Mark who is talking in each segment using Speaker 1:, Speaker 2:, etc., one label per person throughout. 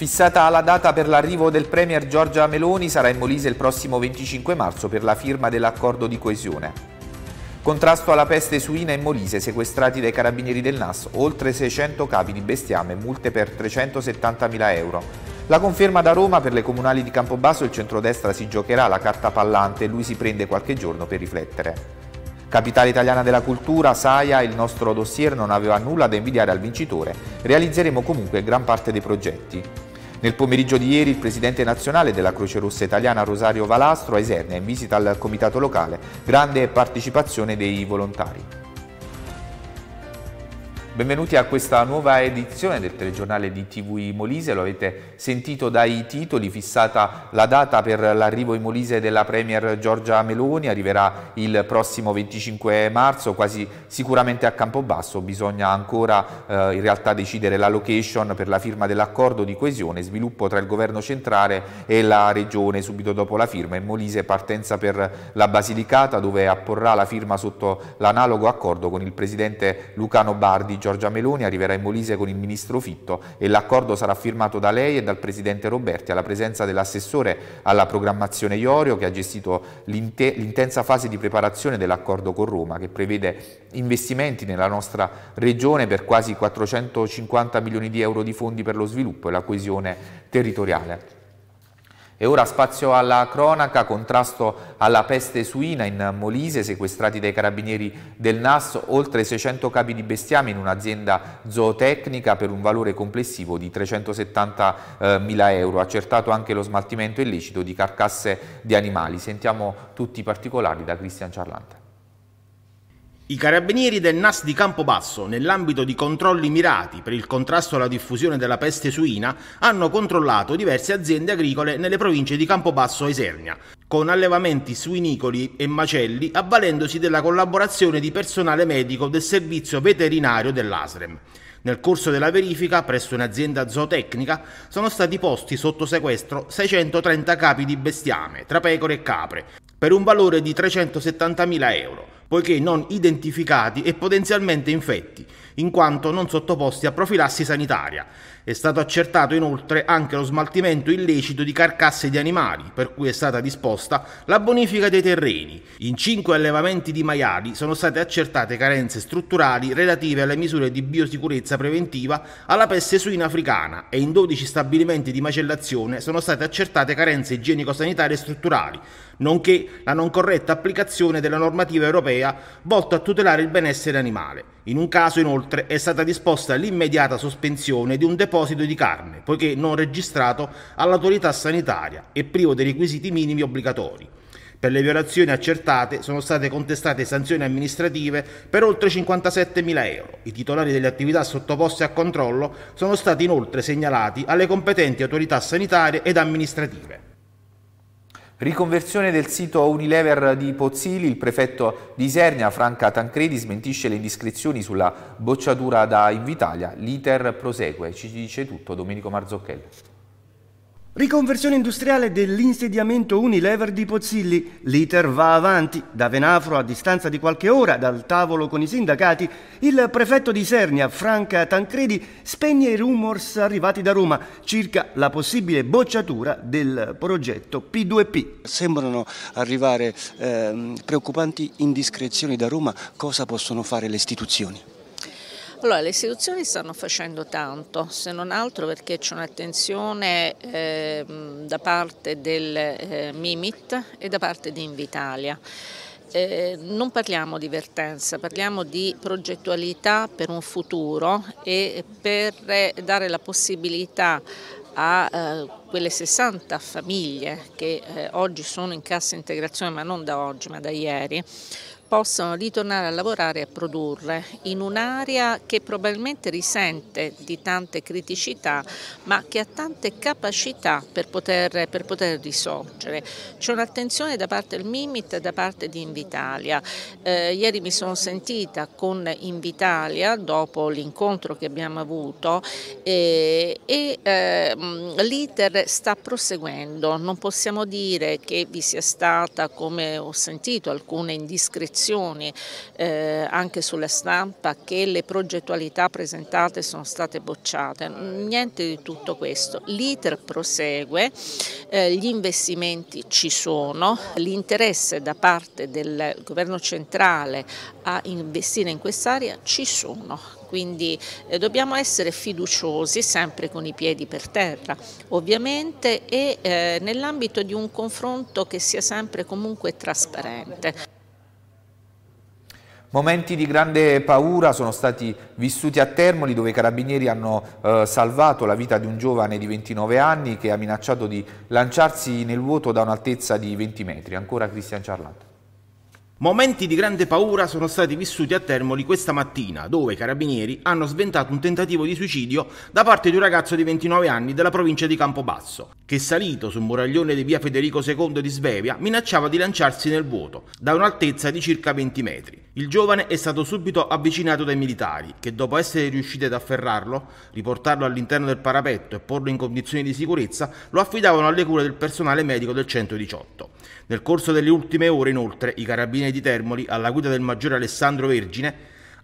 Speaker 1: Fissata la data per l'arrivo del Premier Giorgia Meloni sarà in Molise il prossimo 25 marzo per la firma dell'accordo di coesione. Contrasto alla peste suina in Molise, sequestrati dai carabinieri del NAS, oltre 600 capi di bestiame, multe per 370.000 euro. La conferma da Roma per le comunali di Campobasso il centrodestra si giocherà la carta pallante e lui si prende qualche giorno per riflettere. Capitale italiana della cultura, Saia, il nostro dossier non aveva nulla da invidiare al vincitore, realizzeremo comunque gran parte dei progetti. Nel pomeriggio di ieri il presidente nazionale della Croce Rossa Italiana Rosario Valastro a Isernia in visita al comitato locale, grande partecipazione dei volontari. Benvenuti a questa nuova edizione del telegiornale di TV Molise, lo avete sentito dai titoli, fissata la data per l'arrivo in Molise della Premier Giorgia Meloni, arriverà il prossimo 25 marzo, quasi sicuramente a Campobasso, bisogna ancora eh, in realtà decidere la location per la firma dell'accordo di coesione, sviluppo tra il governo centrale e la regione subito dopo la firma, in Molise partenza per la Basilicata dove apporrà la firma sotto l'analogo accordo con il presidente Lucano Bardi. Giorgia Meloni arriverà in Molise con il ministro Fitto e l'accordo sarà firmato da lei e dal presidente Roberti alla presenza dell'assessore alla programmazione Iorio che ha gestito l'intensa fase di preparazione dell'accordo con Roma che prevede investimenti nella nostra regione per quasi 450 milioni di euro di fondi per lo sviluppo e la coesione territoriale. E ora spazio alla cronaca, contrasto alla peste suina in Molise, sequestrati dai carabinieri del NAS oltre 600 capi di bestiame in un'azienda zootecnica per un valore complessivo di 370 eh, mila euro. Accertato anche lo smaltimento illecito di carcasse di animali. Sentiamo tutti i particolari da Cristian Ciarlante.
Speaker 2: I carabinieri del NAS di Campobasso, nell'ambito di controlli mirati per il contrasto alla diffusione della peste suina, hanno controllato diverse aziende agricole nelle province di Campobasso e Isernia, con allevamenti suinicoli e macelli avvalendosi della collaborazione di personale medico del servizio veterinario dell'ASREM. Nel corso della verifica, presso un'azienda zootecnica, sono stati posti sotto sequestro 630 capi di bestiame, tra pecore e capre, per un valore di 370.000 euro poiché non identificati e potenzialmente infetti, in quanto non sottoposti a profilassi sanitaria. È stato accertato inoltre anche lo smaltimento illecito di carcasse di animali, per cui è stata disposta la bonifica dei terreni. In cinque allevamenti di maiali sono state accertate carenze strutturali relative alle misure di biosicurezza preventiva alla peste suina africana e in 12 stabilimenti di macellazione sono state accertate carenze igienico-sanitarie strutturali, nonché la non corretta applicazione della normativa europea volta a tutelare il benessere animale. In un caso inoltre è stata disposta l'immediata sospensione di un deposito di carne, poiché non registrato all'autorità sanitaria e privo dei requisiti minimi obbligatori. Per le violazioni accertate sono state contestate sanzioni amministrative per oltre 57.000 euro. I titolari delle attività sottoposte a controllo sono stati inoltre segnalati alle competenti autorità sanitarie ed amministrative.
Speaker 1: Riconversione del sito Unilever di Pozzili, il prefetto di Isernia, Franca Tancredi, smentisce le indiscrezioni sulla bocciatura da Invitalia. L'iter prosegue, ci dice tutto Domenico Marzocchelli.
Speaker 3: Riconversione industriale dell'insediamento Unilever di Pozzilli. L'iter va avanti. Da Venafro, a distanza di qualche ora dal tavolo con i sindacati, il prefetto di Sernia, Franca Tancredi, spegne i rumors arrivati da Roma circa la possibile bocciatura del progetto P2P.
Speaker 4: Sembrano arrivare eh, preoccupanti indiscrezioni da Roma. Cosa possono fare le istituzioni?
Speaker 5: Allora, le istituzioni stanno facendo tanto, se non altro perché c'è un'attenzione eh, da parte del eh, MIMIT e da parte di Invitalia. Eh, non parliamo di vertenza, parliamo di progettualità per un futuro e per dare la possibilità a eh, quelle 60 famiglie che eh, oggi sono in cassa integrazione, ma non da oggi, ma da ieri, possano ritornare a lavorare e a produrre in un'area che probabilmente risente di tante criticità ma che ha tante capacità per poter, per poter risorgere. C'è un'attenzione da parte del Mimit e da parte di Invitalia. Eh, ieri mi sono sentita con Invitalia dopo l'incontro che abbiamo avuto eh, e eh, l'iter sta proseguendo. Non possiamo dire che vi sia stata, come ho sentito, alcune indiscrezioni indicazioni eh, anche sulla stampa che le progettualità presentate sono state bocciate, niente di tutto questo. L'iter prosegue, eh, gli investimenti ci sono, l'interesse da parte del governo centrale a investire in quest'area ci sono, quindi eh, dobbiamo essere fiduciosi sempre con i piedi per terra ovviamente e eh, nell'ambito di un confronto che sia sempre comunque trasparente.
Speaker 1: Momenti di grande paura sono stati vissuti a Termoli dove i carabinieri hanno eh, salvato la vita di un giovane di 29 anni che ha minacciato di lanciarsi nel vuoto da un'altezza di 20 metri. Ancora Cristian Ciarlato.
Speaker 2: Momenti di grande paura sono stati vissuti a Termoli questa mattina, dove i carabinieri hanno sventato un tentativo di suicidio da parte di un ragazzo di 29 anni della provincia di Campobasso, che salito sul muraglione di via Federico II di Svevia minacciava di lanciarsi nel vuoto, da un'altezza di circa 20 metri. Il giovane è stato subito avvicinato dai militari, che dopo essere riusciti ad afferrarlo, riportarlo all'interno del parapetto e porlo in condizioni di sicurezza, lo affidavano alle cure del personale medico del 118. Nel corso delle ultime ore, inoltre, i carabinieri di Termoli, alla guida del maggiore Alessandro Vergine,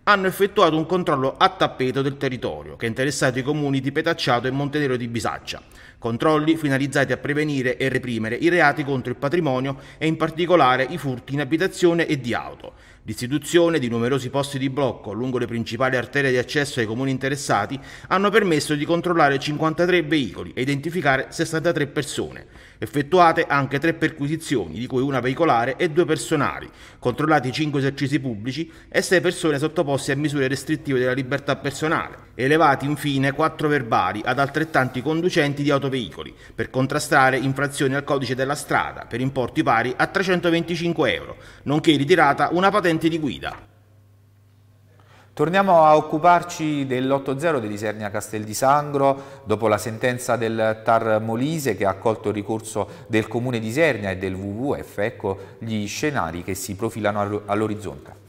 Speaker 2: hanno effettuato un controllo a tappeto del territorio che ha interessato i comuni di Petacciato e Montenero di Bisaccia. Controlli finalizzati a prevenire e reprimere i reati contro il patrimonio e in particolare i furti in abitazione e di auto. L'istituzione di numerosi posti di blocco lungo le principali arterie di accesso ai comuni interessati hanno permesso di controllare 53 veicoli e identificare 63 persone. Effettuate anche tre perquisizioni, di cui una veicolare e due personali, controllati cinque esercizi pubblici e sei persone sottoposte a misure restrittive della libertà personale, elevati infine quattro verbali ad altrettanti conducenti di autoveicoli per contrastare infrazioni al codice della strada per importi pari a 325 euro, nonché ritirata una patente di guida.
Speaker 1: Torniamo a occuparci dell'8-0 dell'Isernia Castel di Sangro dopo la sentenza del TAR Molise che ha accolto il ricorso del Comune di Isernia e del WWF. Ecco gli scenari che si profilano all'orizzonte.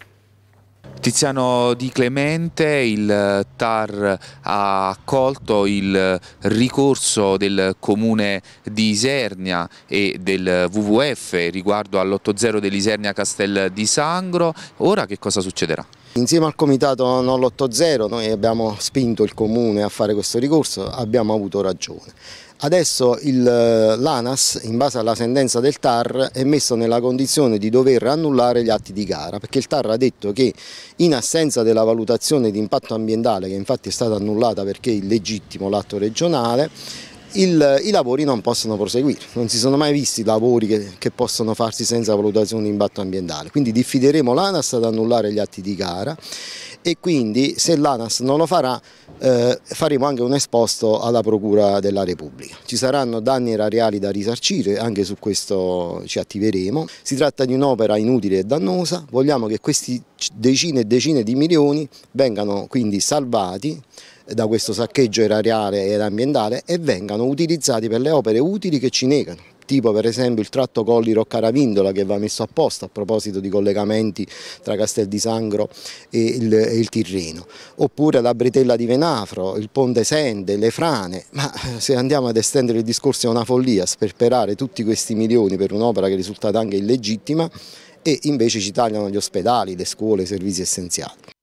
Speaker 6: Tiziano Di Clemente, il TAR ha accolto il ricorso del comune di Isernia e del WWF riguardo all'8-0 dell'Isernia Castel di Sangro. Ora che cosa succederà?
Speaker 7: Insieme al comitato non l'8-0 noi abbiamo spinto il comune a fare questo ricorso, abbiamo avuto ragione. Adesso l'ANAS, in base alla sentenza del TAR, è messo nella condizione di dover annullare gli atti di gara, perché il TAR ha detto che in assenza della valutazione di impatto ambientale, che infatti è stata annullata perché è illegittimo l'atto regionale, il, i lavori non possono proseguire, non si sono mai visti lavori che, che possono farsi senza valutazione di impatto ambientale, quindi diffideremo l'ANAS ad annullare gli atti di gara e quindi se l'ANAS non lo farà eh, faremo anche un esposto alla Procura della Repubblica. Ci saranno danni erariali da risarcire, anche su questo ci attiveremo. Si tratta di un'opera inutile e dannosa, vogliamo che questi decine e decine di milioni vengano quindi salvati da questo saccheggio erariale ed ambientale e vengano utilizzati per le opere utili che ci negano tipo per esempio il tratto Colli Roccaravindola che va messo apposta a proposito di collegamenti tra Castel di Sangro e il, e il Tirreno, oppure la Bretella di Venafro, il Ponte Sende, le frane, ma eh, se andiamo ad estendere il discorso è una follia sperperare tutti questi milioni per un'opera che è risultata anche illegittima e invece ci tagliano gli ospedali, le scuole, i servizi essenziali.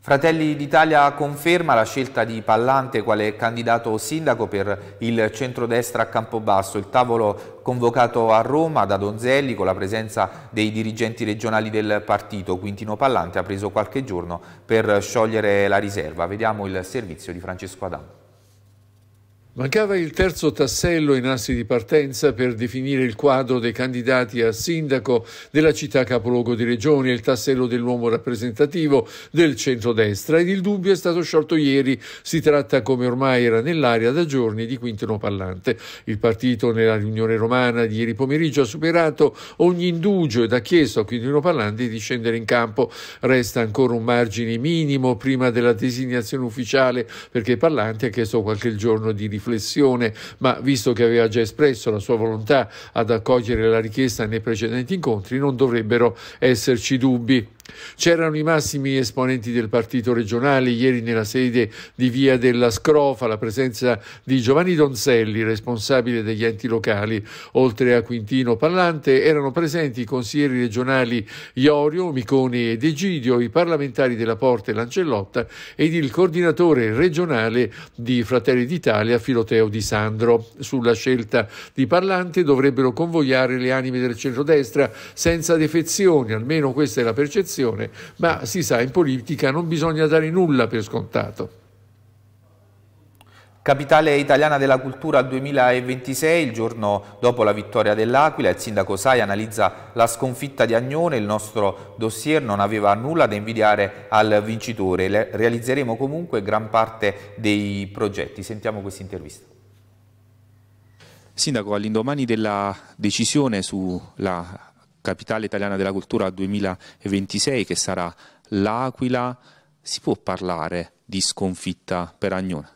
Speaker 1: Fratelli d'Italia conferma la scelta di Pallante quale candidato sindaco per il centrodestra a Campobasso. Il tavolo convocato a Roma da Donzelli con la presenza dei dirigenti regionali del partito. Quintino Pallante ha preso qualche giorno per sciogliere la riserva. Vediamo il servizio di Francesco Adamo.
Speaker 8: Mancava il terzo tassello in assi di partenza per definire il quadro dei candidati a sindaco della città capoluogo di regione, il tassello dell'uomo rappresentativo del centrodestra ed il dubbio è stato sciolto ieri. Si tratta, come ormai era nell'aria da giorni, di Quintino Pallante. Il partito nella riunione romana di ieri pomeriggio ha superato ogni indugio ed ha chiesto a Quintino Pallante di scendere in campo. Resta ancora un margine minimo prima della designazione ufficiale perché Pallante ha chiesto qualche giorno di riflessione riflessione, ma visto che aveva già espresso la sua volontà ad accogliere la richiesta nei precedenti incontri, non dovrebbero esserci dubbi. C'erano i massimi esponenti del partito regionale ieri nella sede di Via della Scrofa, la presenza di Giovanni Donzelli, responsabile degli enti locali, oltre a Quintino Pallante, erano presenti i consiglieri regionali Iorio, Miconi ed Egidio, i parlamentari della Porta e Lancellotta ed il coordinatore regionale di Fratelli d'Italia, Filoteo Di Sandro. Sulla scelta di Pallante dovrebbero convogliare le anime del centrodestra senza defezioni, almeno questa è la percezione situazione, ma si sa, in politica non bisogna dare nulla per scontato.
Speaker 1: Capitale italiana della cultura 2026, il giorno dopo la vittoria dell'Aquila, il sindaco Sai analizza la sconfitta di Agnone, il nostro dossier non aveva nulla da invidiare al vincitore, realizzeremo comunque gran parte dei progetti. Sentiamo questa intervista.
Speaker 6: Sindaco, all'indomani della decisione sulla capitale italiana della cultura 2026 che sarà l'Aquila, si può parlare di sconfitta per Agnone?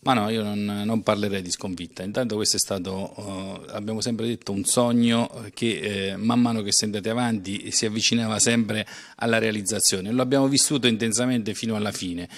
Speaker 9: Ma no, io non, non, parlerei di sconfitta. Intanto questo è stato, uh, abbiamo sempre detto, un sogno che eh, man mano che si è andati avanti si avvicinava sempre alla realizzazione. Lo abbiamo vissuto intensamente fino alla fine.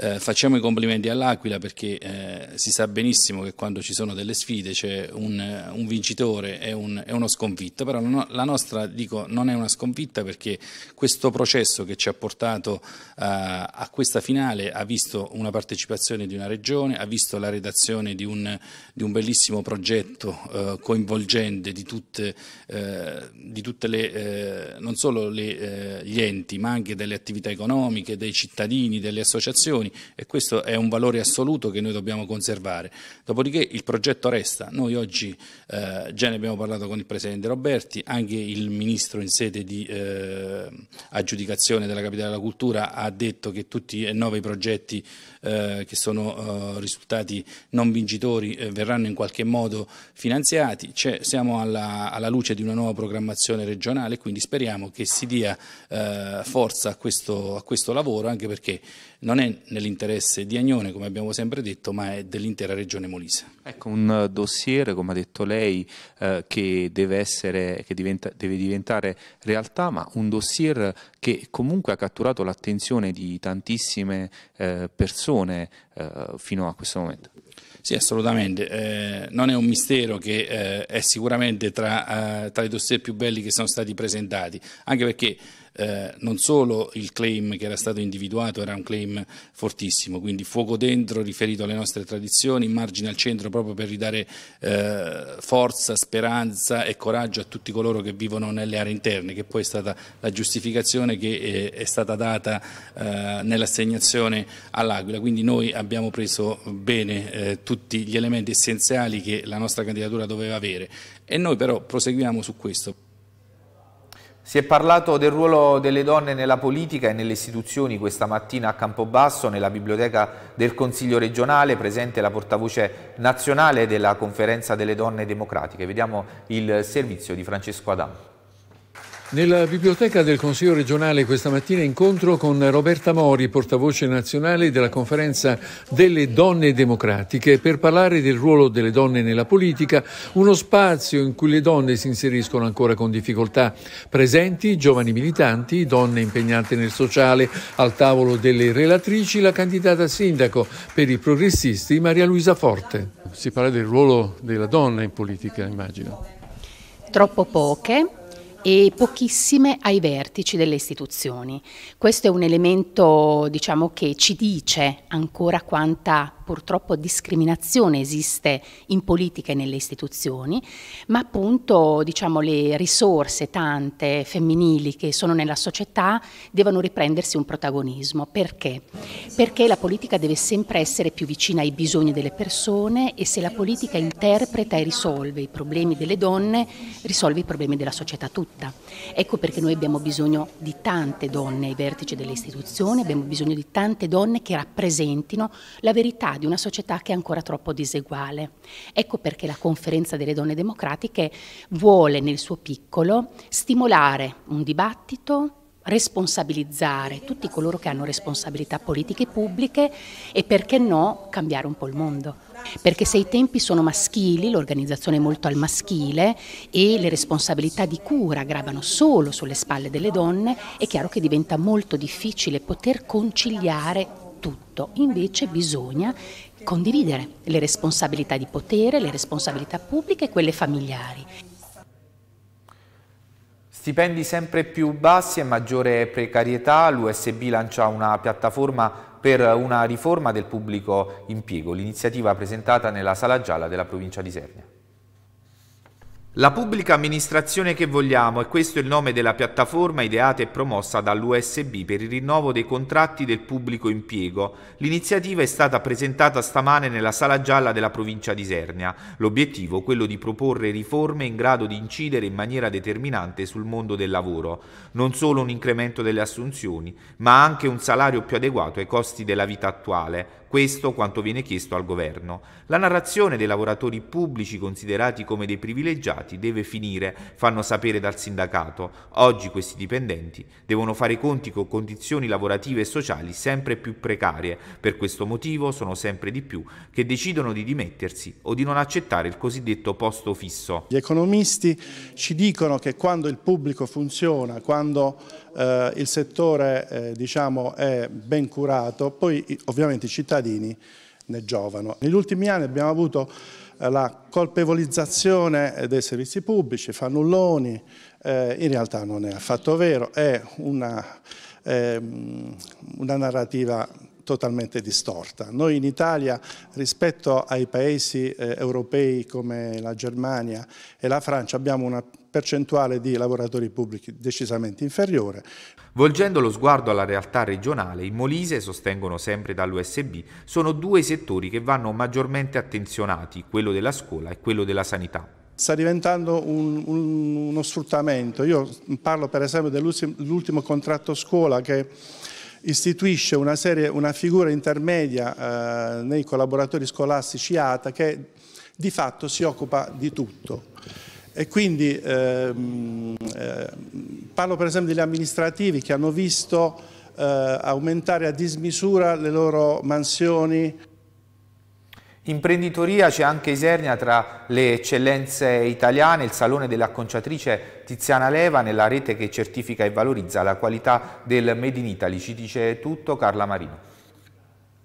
Speaker 9: Eh, facciamo i complimenti all'Aquila perché eh, si sa benissimo che quando ci sono delle sfide c'è un, un, vincitore e, un, e, uno sconfitto, però no, la nostra dico, non è una sconfitta perché questo processo che ci ha portato eh, a questa finale ha visto una partecipazione di una regione, ha visto la redazione di un, di un bellissimo progetto eh, coinvolgente di tutte, eh, di tutte le, eh, non solo le, gli enti ma anche delle attività economiche, dei cittadini, delle associazioni regioni e questo è un valore assoluto che noi dobbiamo conservare. Dopodiché il progetto resta, noi oggi eh, già ne abbiamo parlato con il Presidente Roberti, anche il Ministro in sede di eh, aggiudicazione della Capitale della Cultura ha detto che tutti e nove i progetti eh, che sono eh, risultati non vincitori eh, verranno in qualche modo finanziati, siamo alla, alla, luce di una nuova programmazione regionale quindi speriamo che si dia eh, forza a questo, a questo lavoro anche perché non è nell'interesse di Agnone, come abbiamo sempre detto, ma è dell'intera regione Molise.
Speaker 6: Ecco, un dossier, come ha detto lei, eh, che, deve, essere, che diventa, deve diventare realtà, ma un dossier che comunque ha catturato l'attenzione di tantissime eh, persone eh, fino a questo momento.
Speaker 9: Sì, assolutamente. Eh, non è un mistero che eh, è sicuramente tra, eh, tra, i dossier più belli che sono stati presentati, anche perché eh, non solo il claim che era stato individuato era un claim fortissimo, quindi fuoco dentro riferito alle nostre tradizioni, margine al centro proprio per ridare eh, forza, speranza e coraggio a tutti coloro che vivono nelle aree interne, che poi è stata la giustificazione che è, eh, è stata data eh, nell'assegnazione all'Aquila. Quindi noi abbiamo preso bene eh, tutti gli elementi essenziali che la nostra candidatura doveva avere e noi però proseguiamo su questo.
Speaker 1: Si è parlato del ruolo delle donne nella politica e nelle istituzioni questa mattina a Campobasso, nella biblioteca del Consiglio regionale, presente la portavoce nazionale della Conferenza delle Donne Democratiche. Vediamo il servizio di Francesco Adamo.
Speaker 8: Nella biblioteca del Consiglio regionale questa mattina incontro con Roberta Mori, portavoce nazionale della conferenza delle donne democratiche, per parlare del ruolo delle donne nella politica, uno spazio in cui le donne si inseriscono ancora con difficoltà. Presenti giovani militanti, donne impegnate nel sociale, al tavolo delle relatrici la candidata sindaco per i progressisti Maria Luisa Forte. Si parla del ruolo della donna in politica, immagino.
Speaker 10: Troppo poche e pochissime ai vertici delle istituzioni. Questo è un elemento diciamo, che ci dice ancora quanta purtroppo discriminazione esiste in politica e nelle istituzioni, ma appunto diciamo, le risorse tante femminili che sono nella società devono riprendersi un protagonismo. Perché? Perché la politica deve sempre essere più vicina ai bisogni delle persone e se la politica interpreta e risolve i problemi delle donne, risolve i problemi della società tutta. Ecco perché noi abbiamo bisogno di tante donne ai vertici delle istituzioni, abbiamo bisogno di tante donne che rappresentino la verità di una società che è ancora troppo diseguale. Ecco perché la Conferenza delle Donne Democratiche vuole nel suo piccolo stimolare un dibattito, responsabilizzare tutti coloro che hanno responsabilità politiche pubbliche e perché no cambiare un po' il mondo. Perché se i tempi sono maschili, l'organizzazione è molto al maschile e le responsabilità di cura gravano solo sulle spalle delle donne, è chiaro che diventa molto difficile poter conciliare tutto. Invece bisogna condividere le responsabilità di potere, le responsabilità pubbliche e quelle familiari.
Speaker 1: Stipendi sempre più bassi e maggiore precarietà, l'USB lancia una piattaforma per una riforma del pubblico impiego, l'iniziativa presentata nella Sala Gialla della provincia di Sernia. La pubblica amministrazione che vogliamo, e questo è il nome della piattaforma ideata e promossa dall'USB per il rinnovo dei contratti del pubblico impiego. L'iniziativa è stata presentata stamane nella Sala Gialla della provincia di Isernia. L'obiettivo è quello di proporre riforme in grado di incidere in maniera determinante sul mondo del lavoro. Non solo un incremento delle assunzioni, ma anche un salario più adeguato ai costi della vita attuale. Questo quanto viene chiesto al governo. La narrazione dei lavoratori pubblici considerati come dei privilegiati deve finire, fanno sapere dal sindacato. Oggi questi dipendenti devono fare i conti con condizioni lavorative e sociali sempre più precarie. Per questo motivo sono sempre di più che decidono di dimettersi o di non accettare il cosiddetto posto fisso.
Speaker 11: Gli economisti ci dicono che quando il pubblico funziona, quando eh, il settore eh, diciamo, è ben curato, poi ovviamente i cittadini ne giovano. Negli ultimi anni abbiamo avuto la colpevolizzazione eh, dei servizi pubblici, fannulloni, eh, in realtà non è affatto vero, è una, ehm, una narrativa totalmente distorta. Noi in Italia rispetto ai paesi eh, europei come la Germania e la Francia abbiamo una percentuale di lavoratori pubblici decisamente inferiore.
Speaker 1: Volgendo lo sguardo alla realtà regionale, in Molise, sostengono sempre dall'USB, sono due settori che vanno maggiormente attenzionati, quello della scuola e quello della sanità.
Speaker 11: Sta diventando un, un, uno sfruttamento. Io parlo per esempio dell'ultimo contratto scuola che istituisce una, serie, una figura intermedia eh, nei collaboratori scolastici ATA che di fatto si occupa di tutto. E quindi ehm, eh, parlo per esempio degli amministrativi che hanno visto eh, aumentare a dismisura le loro mansioni.
Speaker 1: Imprenditoria c'è anche Isernia tra le eccellenze italiane, il Salone dell'Acconciatrice Tiziana Leva nella rete che certifica e valorizza la qualità del Made in Italy. Ci dice tutto Carla Marino.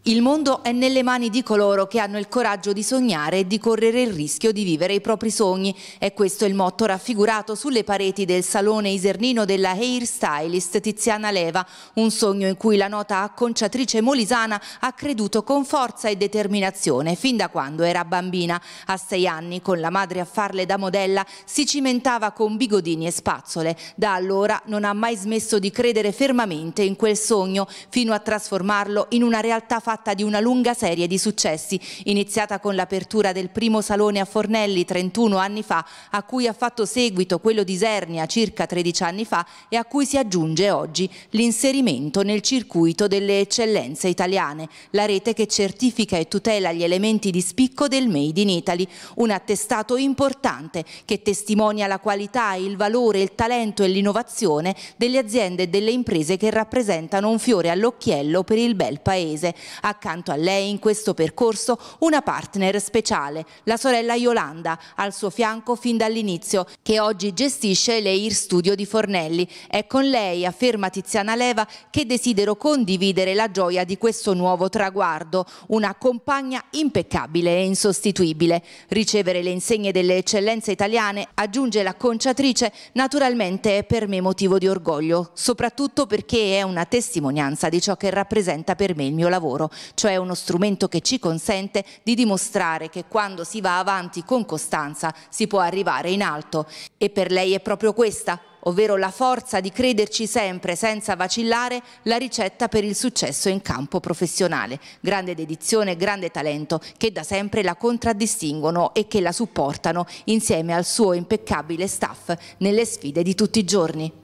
Speaker 12: Il mondo è nelle mani di coloro che hanno il coraggio di sognare e di correre il rischio di vivere i propri sogni. È questo il motto raffigurato sulle pareti del salone isernino della hairstylist Tiziana Leva, un sogno in cui la nota acconciatrice molisana ha creduto con forza e determinazione fin da quando era bambina. A sei anni, con la madre a farle da modella, si cimentava con bigodini e spazzole. Da allora non ha mai smesso di credere fermamente in quel sogno, fino a trasformarlo in una realtà fatta fatta di una lunga serie di successi, iniziata con l'apertura del primo salone a Fornelli 31 anni fa, a cui ha fatto seguito quello di Isernia circa 13 anni fa e a cui si aggiunge oggi l'inserimento nel circuito delle eccellenze italiane, la rete che certifica e tutela gli elementi di spicco del Made in Italy, un attestato importante che testimonia la qualità, il valore, il talento e l'innovazione delle aziende e delle imprese che rappresentano un fiore all'occhiello per il bel paese. Accanto a lei in questo percorso una partner speciale, la sorella Yolanda, al suo fianco fin dall'inizio, che oggi gestisce l'Air Studio di Fornelli. È con lei, afferma Tiziana Leva, che desidero condividere la gioia di questo nuovo traguardo, una compagna impeccabile e insostituibile. Ricevere le insegne delle eccellenze italiane, aggiunge la conciatrice, naturalmente è per me motivo di orgoglio, soprattutto perché è una testimonianza di ciò che rappresenta per me il mio lavoro cioè uno strumento che ci consente di dimostrare che quando si va avanti con costanza si può arrivare in alto. E per lei è proprio questa, ovvero la forza di crederci sempre senza vacillare, la ricetta per il successo in campo professionale. Grande dedizione e grande talento che da sempre la contraddistinguono e che la supportano insieme al suo impeccabile staff nelle sfide di tutti i giorni.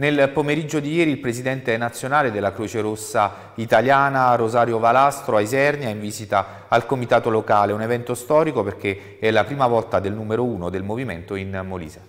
Speaker 1: Nel pomeriggio di ieri il presidente nazionale della Croce Rossa italiana Rosario Valastro a Isernia in visita al comitato locale, un evento storico perché è la prima volta del numero uno del movimento in Molise.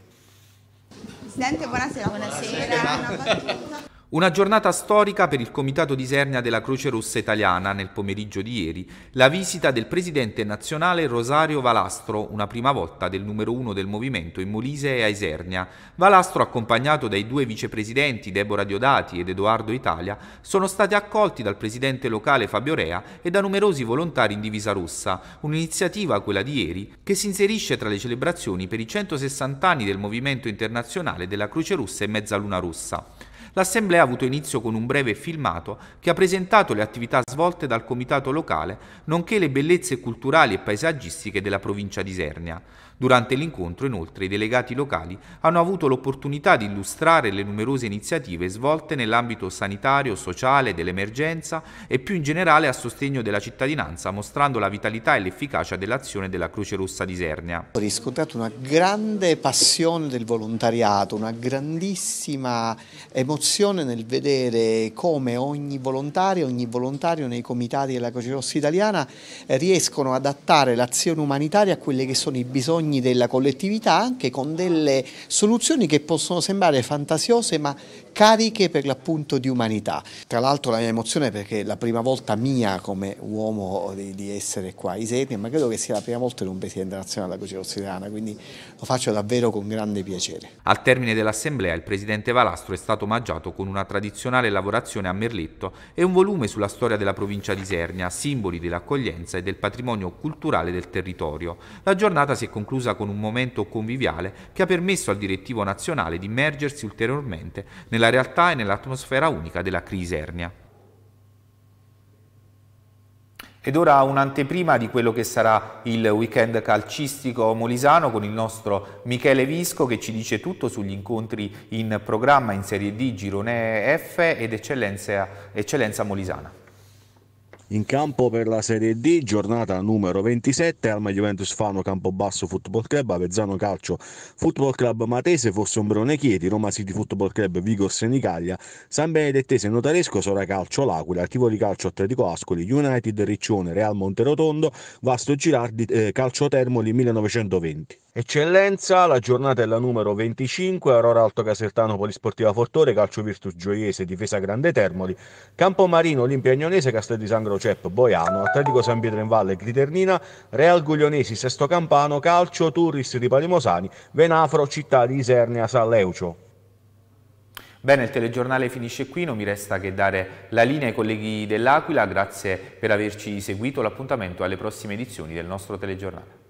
Speaker 13: Presidente, buonasera. Buonasera.
Speaker 1: Una giornata storica per il Comitato di Isernia della Croce Rossa Italiana nel pomeriggio di ieri, la visita del presidente nazionale Rosario Valastro, una prima volta del numero uno del movimento in Molise e a Isernia. Valastro, accompagnato dai due vicepresidenti Deborah Diodati ed Edoardo Italia, sono stati accolti dal presidente locale Fabio Rea e da numerosi volontari in divisa rossa, un'iniziativa, quella di ieri, che si inserisce tra le celebrazioni per i 160 anni del movimento internazionale della Croce Rossa e Mezzaluna Rossa. L'assemblea ha avuto inizio con un breve filmato che ha presentato le attività svolte dal comitato locale, nonché le bellezze culturali e paesaggistiche della provincia di Isernia. Durante l'incontro, inoltre, i delegati locali hanno avuto l'opportunità di illustrare le numerose iniziative svolte nell'ambito sanitario, sociale, dell'emergenza e più in generale a sostegno della cittadinanza, mostrando la vitalità e l'efficacia dell'azione della Croce Rossa di Isernia.
Speaker 14: Ho riscontrato una grande passione del volontariato, una grandissima emozione nel vedere come ogni volontario, ogni volontario nei comitati della Croce Rossa italiana riescono ad adattare l'azione umanitaria a quelli che sono i bisogni bisogni della collettività anche con delle soluzioni che possono sembrare fantasiose ma cariche per l'appunto di umanità. Tra l'altro la mia emozione perché è la prima volta mia come uomo di, di essere qua a Isernia, ma credo che sia la prima volta in un Presidente nazionale della Croce Rossa quindi lo faccio davvero con grande piacere.
Speaker 1: Al termine dell'assemblea il Presidente Valastro è stato omaggiato con una tradizionale lavorazione a Merletto e un volume sulla storia della provincia di Isernia, simboli dell'accoglienza e del patrimonio culturale del territorio. La giornata si è conclusa con un momento conviviale che ha permesso al direttivo nazionale di immergersi ulteriormente nella realtà e nell'atmosfera unica della crisi ernia. Ed ora un'anteprima di quello che sarà il weekend calcistico molisano con il nostro Michele Visco che ci dice tutto sugli incontri in programma in Serie D, Girone F ed Eccellenza, Eccellenza Molisana.
Speaker 15: In campo per la Serie D, giornata numero 27, Alma Juventus Fano Campobasso Football Club, Avezzano Calcio Football Club Matese, Fossombrone Chieti, Roma City Football Club Vigor Senigallia, San Benedettese Notaresco, Sora Calcio L'Aquila, Tivoli Calcio Atletico Ascoli, United Riccione, Real Monterotondo, Vasto Girardi, eh, Calcio Termoli 1920. Eccellenza, la giornata è la numero 25, Aurora Alto Casertano Polisportiva Fortore, Calcio Virtus Gioiese, Difesa Grande Termoli, Campomarino, Olimpia Agnonese, Castel di Sangro Cep, Boiano, Atletico San Pietro in Valle, Criternina, Real Guglionesi, Sesto Campano, Calcio Turris di Palimosani, Venafro, Città di Isernia, San.
Speaker 1: Bene, il telegiornale finisce qui, non mi resta che dare la linea ai colleghi dell'Aquila, grazie per averci seguito, l'appuntamento alle prossime edizioni del nostro telegiornale.